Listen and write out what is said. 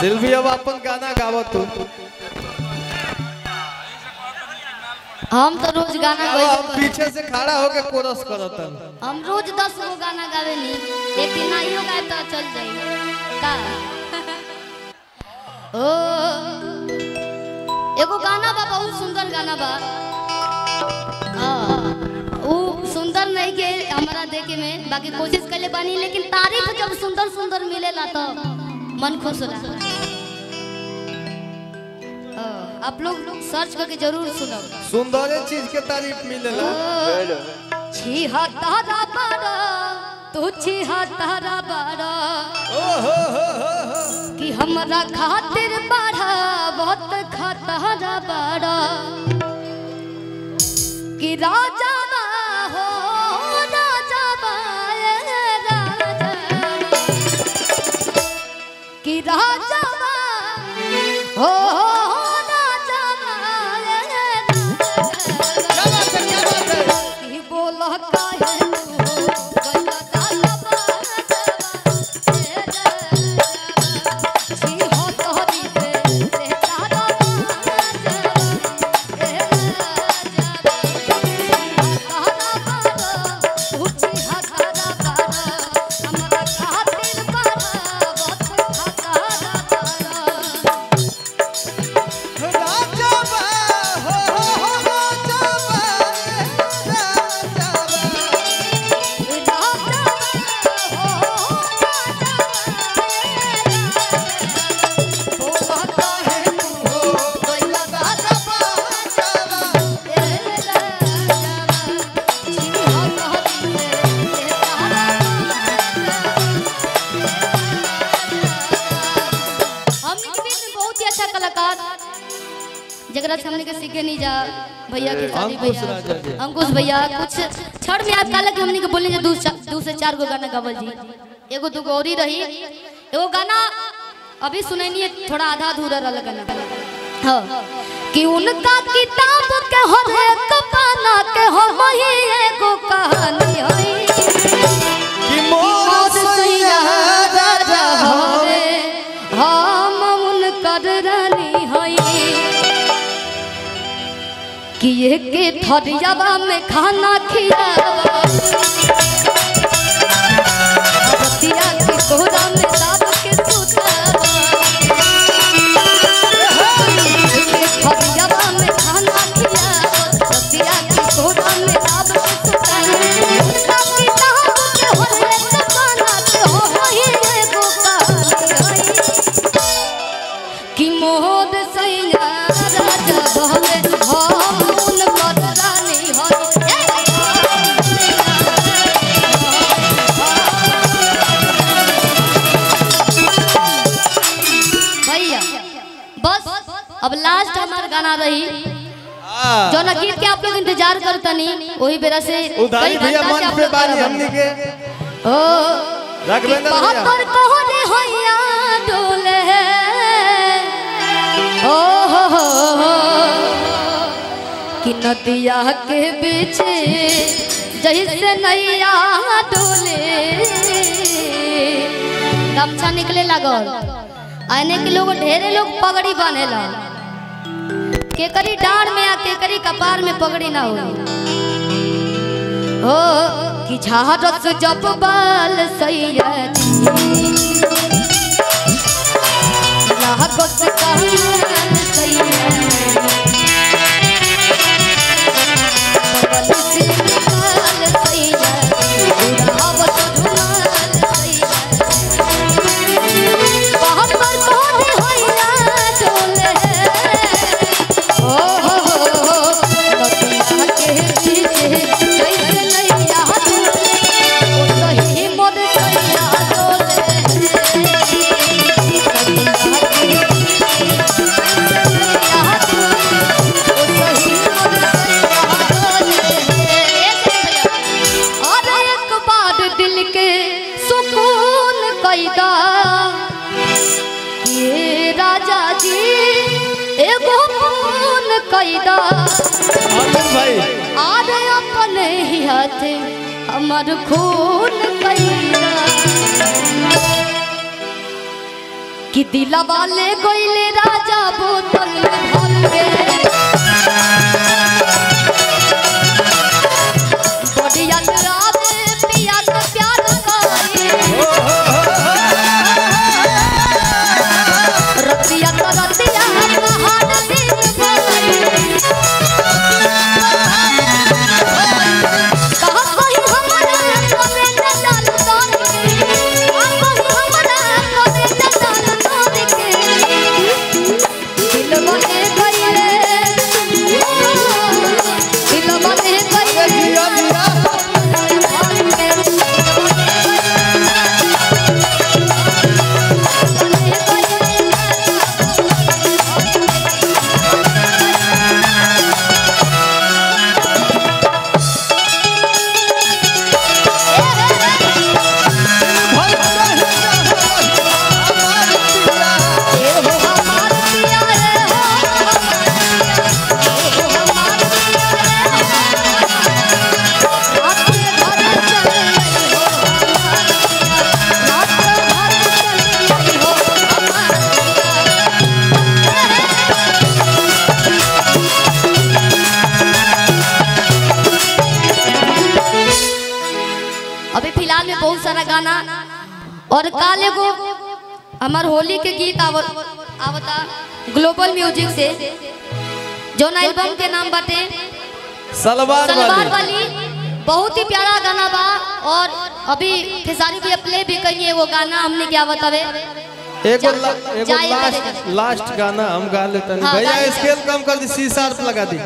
सिल्वी अब अपन गाना गावो तू हम तो रोज गाना गावे हम पीछे से खड़ा होके कोरस करत हन हम रोज दस गो गाना गावे नी एक दिन आइयो गाए तो चल जाई। का ओ। एगो गाना बा बहुत सुंदर गाना बा। हाँ, ऊ सुंदर नहीं के हमारा देखे में बाकी कोशिश कैले बानी लेकिन तारीफ़ जब सुंदर सुंदर मिलेला तो मन खुश होला। हाँ, आप लोग सर्च करके ज़रूर सुनो। सुंदर चीज़ के तारीफ़ मिलेला। छिहा तारा बारा तू छिहा तारा बारा ओ हो हो हो हो। कि हमरा खातिर बाढ़ा बहुत खतरा बारा कि राजा अच्छा कलाकार। जगरा हमने के सीखे नहीं जा। भैया के शादी भैया। अंकुश भैया कुछ छड़ में आप काला के हमने के बोले जे दू चा- दू से चार गो गाना गावल जी। एगो दू गौरी रही। एगो गाना अभी सुनैनी है थोड़ा आधा अधूरा रहा गाना। हाँ। कि उनका किताब के हर एक पाना के ही एगो कहानी होई कि मोर कि के थरियावा में खाना खियावा रही। हाँ, जो गीत के आप लोग इंतज़ार करतनी वही बेरा से उधारी कई भैया मन पे करब। हमनी के। ओ राघवेंद्र भैया। बहत्तर कोहरे होइया डोले। ओ हो हो हो। कि नदिया के बीच जैसे नैया डोले। गमछा निकले लगल। आने के लोग ढेरे लोग पगड़ी बनेला केकरी डांड में आ केकरी कपार में पगड़ी ना हो हो, कि झारस जब बाल सैयद लागस कहल सुकून ये राजा जी एगो खून कैदा। भाई। आर अपने ही हाथ हमर खून कैदा। कि दिला वाले कोइले राजा बोतल भर के गाना। और काल एगो हमार होली के गीत आवता ग्लोबल म्यूज़िक से जो एल्बम के नाम बाटे सलवार सलवार वाली। बहुत ही प्यारा गाना बा और अभी खेसारी भी प्ले भी करिए वो गाना हमने क्या बतावे एगो ला, एगो जाए लास्ट लास्ट गाना हम गा लेते हैं हाँ, भैया स्केल कम कर दी सी शार्प लगा दी।